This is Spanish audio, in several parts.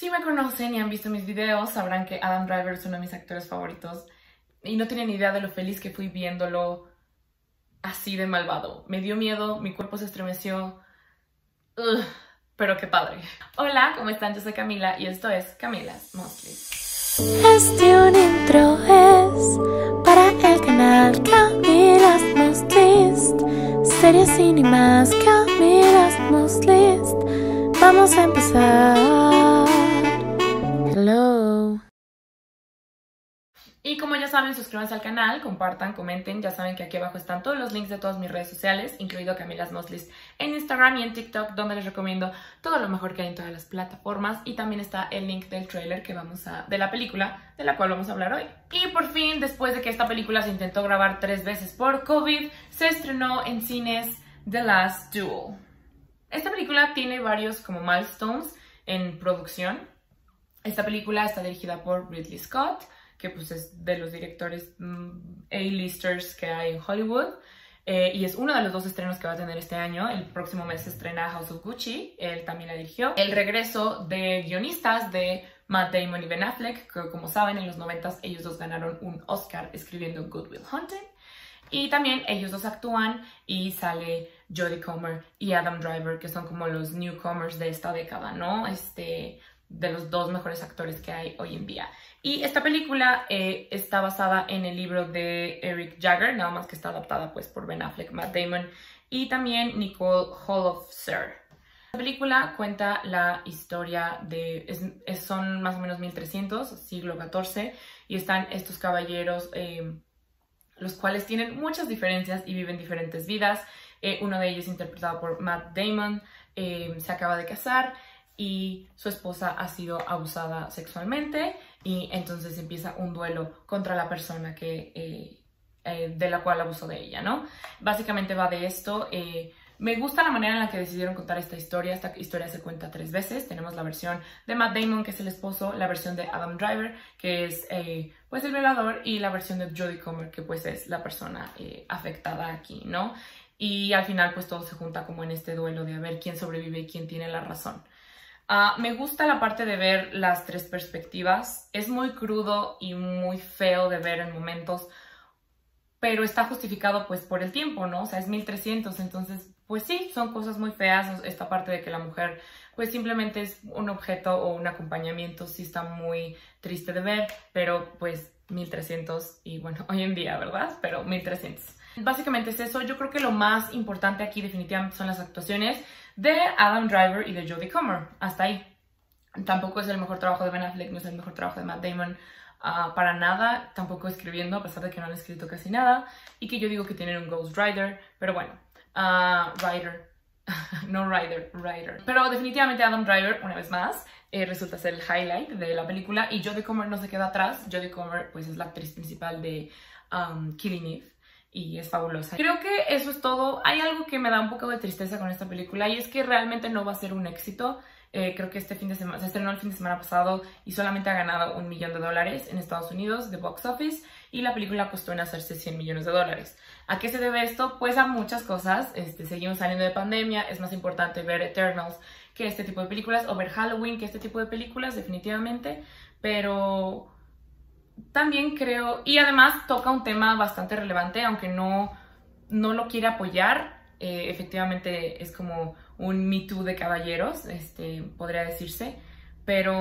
Si me conocen y han visto mis videos, sabrán que Adam Driver es uno de mis actores favoritos y no tienen idea de lo feliz que fui viéndolo así de malvado. Me dio miedo, mi cuerpo se estremeció. Pero qué padre. Hola, ¿cómo están? Yo soy Camila y esto es Camila's Mostly. Este un intro es para el canal Camila's Most List. Series y más Camila's Most List. Vamos a empezar. Saben, suscríbanse al canal, compartan, comenten. Ya saben que aquí abajo están todos los links de todas mis redes sociales, incluido Camilas Moslis en Instagram y en TikTok, donde les recomiendo todo lo mejor que hay en todas las plataformas. Y también está el link del trailer que vamos a, de la película de la cual vamos a hablar hoy. Y por fin, después de que esta película se intentó grabar tres veces por COVID, se estrenó en cines The Last Duel. Esta película tiene varios como milestones en producción. Esta película está dirigida por Ridley Scott, que pues es de los directores mm, A-listers que hay en Hollywood. Eh, y es uno de los dos estrenos que va a tener este año. El próximo mes se estrena House of Gucci, él también la dirigió. El regreso de guionistas de Matt Damon y Ben Affleck, que como saben en los 90 ellos dos ganaron un Oscar escribiendo Good Will Hunting. Y también ellos dos actúan y sale Jodie Comer y Adam Driver, que son como los newcomers de esta década, ¿no? Este, de los dos mejores actores que hay hoy en día. Y esta película eh, está basada en el libro de Eric Jagger, nada más que está adaptada pues por Ben Affleck, Matt Damon y también Nicole Holofcener. La película cuenta la historia de, son más o menos 1300, siglo XIV, y están estos caballeros, eh, los cuales tienen muchas diferencias y viven diferentes vidas. Eh, uno de ellos interpretado por Matt Damon, se acaba de casar y su esposa ha sido abusada sexualmente y entonces empieza un duelo contra la persona que, eh, eh, de la cual abusó de ella, ¿no? Básicamente va de esto. Eh, me gusta la manera en la que decidieron contar esta historia. Esta historia se cuenta tres veces. Tenemos la versión de Matt Damon, que es el esposo, la versión de Adam Driver, que es pues el violador, y la versión de Jodie Comer, que pues es la persona afectada aquí, ¿no? Y al final pues todo se junta como en este duelo de a ver quién sobrevive y quién tiene la razón. Ah, me gusta la parte de ver las tres perspectivas. Es muy crudo y muy feo de ver en momentos, pero está justificado pues por el tiempo, ¿no? O sea, es 1300, entonces pues sí, son cosas muy feas. Esta parte de que la mujer pues simplemente es un objeto o un acompañamiento, sí está muy triste de ver, pero pues 1300 y bueno, hoy en día, ¿verdad? Pero 1300. Básicamente es eso. Yo creo que lo más importante aquí definitivamente son las actuaciones de Adam Driver y de Jodie Comer. Hasta ahí. Tampoco es el mejor trabajo de Ben Affleck, no es el mejor trabajo de Matt Damon. Ah, para nada, tampoco escribiendo, a pesar de que no han escrito casi nada. Y que yo digo que tienen un Ghost Rider. Pero bueno, uh, Rider. no Rider, Rider. Pero definitivamente Adam Driver, una vez más, eh, resulta ser el highlight de la película. Y Jodie Comer no se queda atrás. Jodie Comer, pues, es la actriz principal de um, Killing Eve y es fabulosa. Creo que eso es todo. Hay algo que me da un poco de tristeza con esta película y es que realmente no va a ser un éxito. Eh, creo que este fin de semana, se estrenó el fin de semana pasado y solamente ha ganado un millón de dólares en Estados Unidos de box office y la película costó en hacerse 100 millones de dólares. ¿A qué se debe esto? Pues a muchas cosas. Este, seguimos saliendo de pandemia, es más importante ver Eternals que este tipo de películas o ver Halloween que este tipo de películas definitivamente, pero también creo, y además toca un tema bastante relevante, aunque no, no lo quiere apoyar, eh, efectivamente es como un Me Too de caballeros, este, podría decirse, pero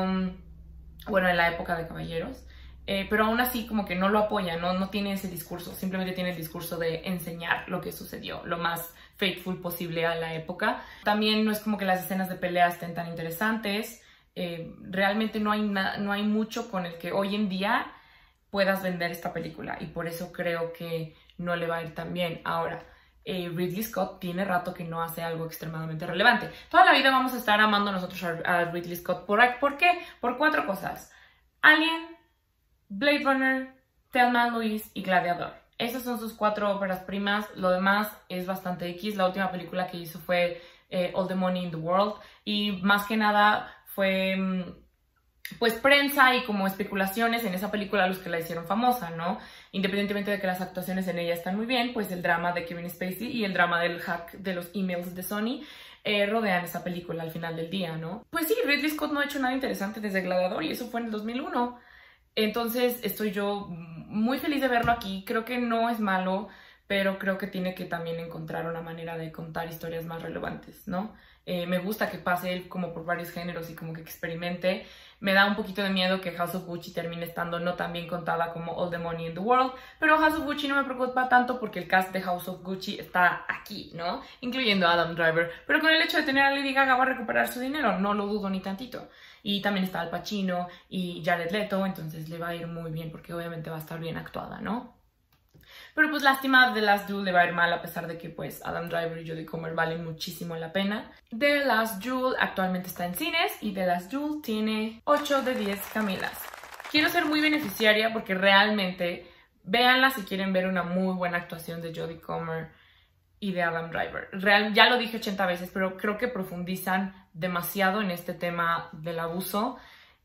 bueno, en la época de caballeros, eh, pero aún así como que no lo apoya, ¿no? no tiene ese discurso, simplemente tiene el discurso de enseñar lo que sucedió, lo más faithful posible a la época. También no es como que las escenas de pelea estén tan interesantes, eh, realmente no hay, no hay mucho con el que hoy en día puedas vender esta película y por eso creo que no le va a ir tan bien. Ahora, eh, Ridley Scott tiene rato que no hace algo extremadamente relevante. Toda la vida vamos a estar amando nosotros a, Ridley Scott. ¿Por, ¿Por qué? Por cuatro cosas. Alien, Blade Runner, Thelma Louise y Gladiador. Esas son sus cuatro óperas primas. Lo demás es bastante X. La última película que hizo fue eh, All the Money in the World. Y más que nada fue... Pues prensa y como especulaciones en esa película los que la hicieron famosa, ¿no? Independientemente de que las actuaciones en ella están muy bien, pues el drama de Kevin Spacey y el drama del hack de los emails de Sony eh, rodean esa película al final del día, ¿no? Pues sí, Ridley Scott no ha hecho nada interesante desde Gladiador y eso fue en el 2001. Entonces estoy yo muy feliz de verlo aquí. Creo que no es malo, pero creo que tiene que también encontrar una manera de contar historias más relevantes, ¿no? Eh, me gusta que pase él como por varios géneros y como que experimente. Me da un poquito de miedo que House of Gucci termine estando no tan bien contada como All the Money in the World, pero House of Gucci no me preocupa tanto porque el cast de House of Gucci está aquí, ¿no? Incluyendo a Adam Driver. Pero con el hecho de tener a Lady Gaga va a recuperar su dinero, no lo dudo ni tantito. Y también está Al Pacino y Jared Leto, entonces le va a ir muy bien porque obviamente va a estar bien actuada, ¿no? Pero pues lástima, The Last Duel le va a ir mal a pesar de que pues Adam Driver y Jodie Comer valen muchísimo la pena. The Last Duel actualmente está en cines y The Last Duel tiene 8 de 10 Camilas. Quiero ser muy beneficiaria porque realmente véanla si quieren ver una muy buena actuación de Jodie Comer y de Adam Driver. Real, ya lo dije 80 veces, pero creo que profundizan demasiado en este tema del abuso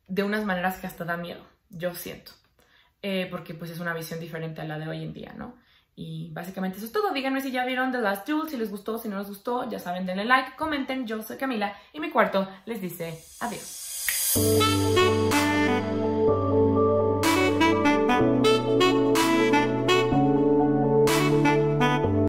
de unas maneras que hasta da miedo, yo siento. Eh, porque pues es una visión diferente a la de hoy en día, ¿no? Y básicamente eso es todo. Díganme si ya vieron The Last Duel, si les gustó, si no les gustó, ya saben, denle like, comenten. Yo soy Camila y mi cuarto les dice adiós.